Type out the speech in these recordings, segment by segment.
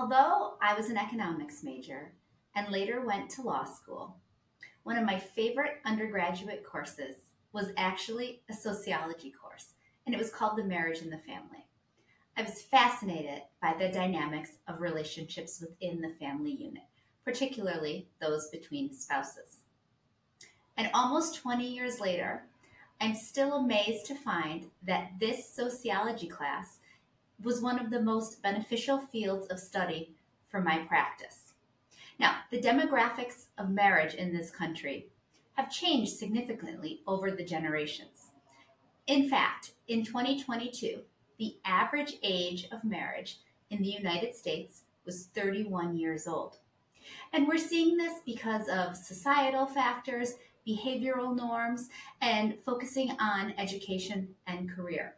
Although I was an economics major and later went to law school, one of my favorite undergraduate courses was actually a sociology course, and it was called The Marriage and the Family. I was fascinated by the dynamics of relationships within the family unit, particularly those between spouses. And almost 20 years later, I'm still amazed to find that this sociology class was one of the most beneficial fields of study for my practice. Now, the demographics of marriage in this country have changed significantly over the generations. In fact, in 2022, the average age of marriage in the United States was 31 years old. And we're seeing this because of societal factors, behavioral norms, and focusing on education and career.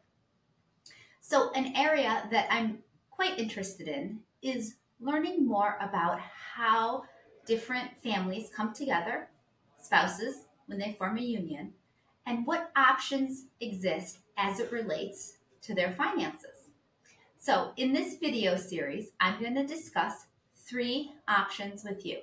So, an area that I'm quite interested in is learning more about how different families come together, spouses, when they form a union, and what options exist as it relates to their finances. So, in this video series, I'm going to discuss three options with you.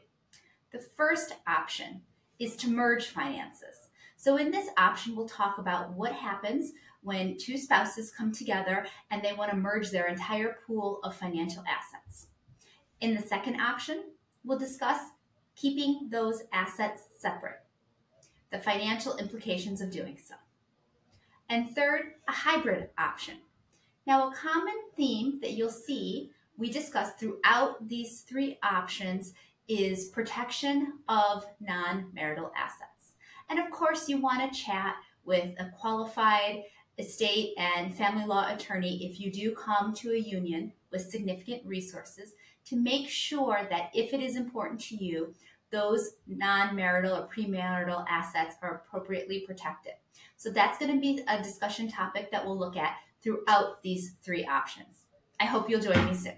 The first option is to merge finances. So, in this option, we'll talk about what happens when two spouses come together and they want to merge their entire pool of financial assets. In the second option, we'll discuss keeping those assets separate, the financial implications of doing so. And third, a hybrid option. Now, a common theme that you'll see we discuss throughout these three options is protection of non marital assets. And of course, you want to chat with a qualified estate and family law attorney if you do come to a union with significant resources to make sure that if it is important to you, those non marital or premarital assets are appropriately protected. So that's going to be a discussion topic that we'll look at throughout these three options. I hope you'll join me soon.